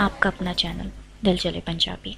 आपका अपना चैनल दिल चले पंजाबी।